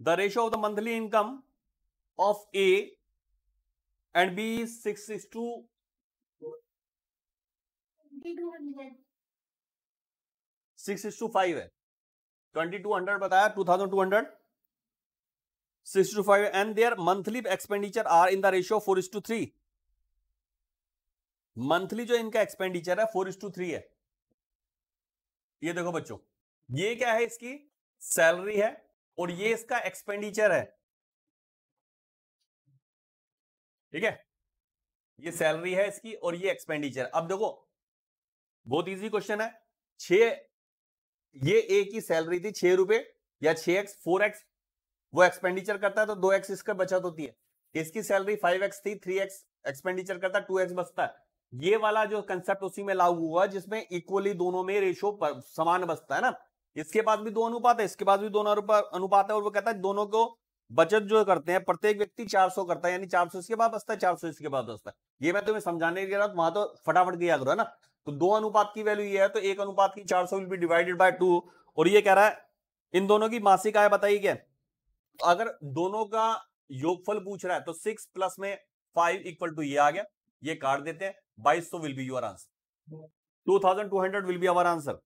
The ratio of the monthly income of A and B six six to six is to five है. Twenty two hundred बताया two thousand two hundred six to five and their monthly expenditure are in the ratio four is to three monthly जो इनका expenditure है four is to three है. ये देखो बच्चों, ये क्या है इसकी? सैलरी है और ये इसका एक्सपेंडिचर है। ठीक है? ये सैलरी है इसकी और ये एक्सपेंडिचर। अब देखो, बहुत इजी क्वेश्चन है। छ ये ए की सैलरी थी छह रुपए या छह एक्स, फोर एक्स, वो एक्सपेंडिचर करता है तो दो एक्स इसका बचत होती है। इसकी सैलरी फाइव एक्स थी, थ्री एक्स एक्सपेंडिचर करता है, टू एक्स बचता है। ये वाला जो कंसेप्ट उसी में लागू हुआ जिसमें इक्वली दोनों में रेशो समान बचता है ना? इसके पास भी दो अनुपात है इसके पास भी दोनों अनुपात है और वो कहता है दोनों को बचत जो करते हैं प्रत्येक व्यक्ति 400 करता है यानी 400 इसके बाद बचता है 400 इसके बाद बचता है। ये मैं तुम्हें समझाने के लिए वहाँ तो फटाफट किया करो है ना? तो दो अनुपात की वैल्यू ये है तो एक अनुपात की 400 will be divided by two और ये कह रहा है इन दोनों की मासिक आय बताइए क्या? अगर दोनों का योगफल पूछ रहा है तो सिक्स प्लस में फाइव इक्वल टू ये आ गया ये काट देते हैं बाईस सौ will be your answer two will be our answer